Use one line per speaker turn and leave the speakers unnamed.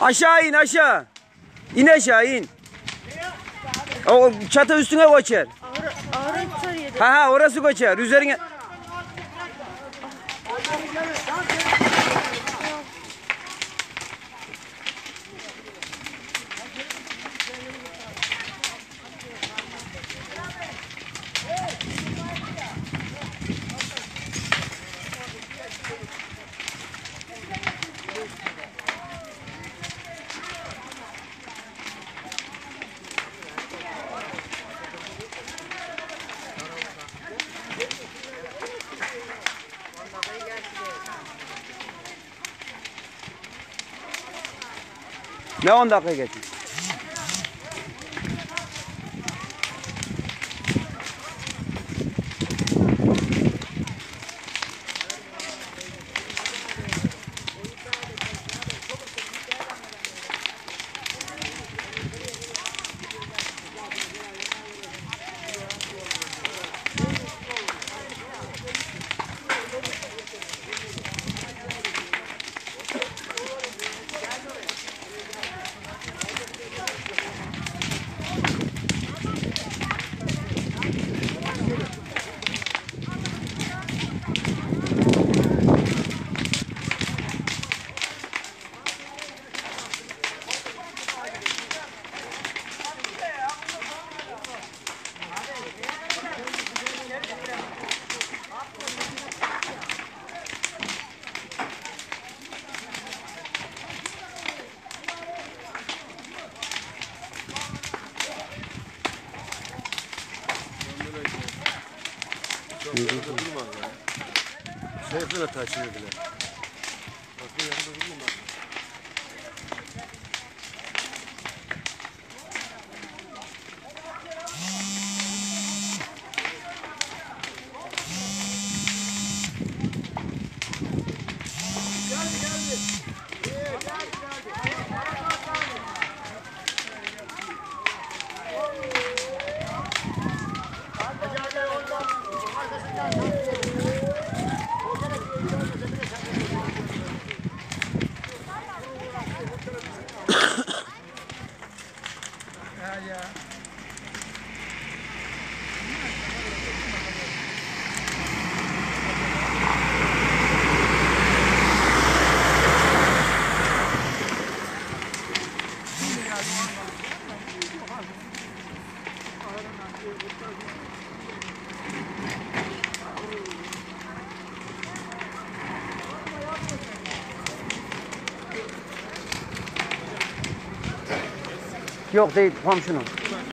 Aşağı in aşağı. İn aşağı in. O çatı üstüne koçer. Ha ha orası koçer. Üzerine. Ne 10 dakika
Şerefine taşıyor bile. Bakın yanında durayım 到。
Yok değil komşunun.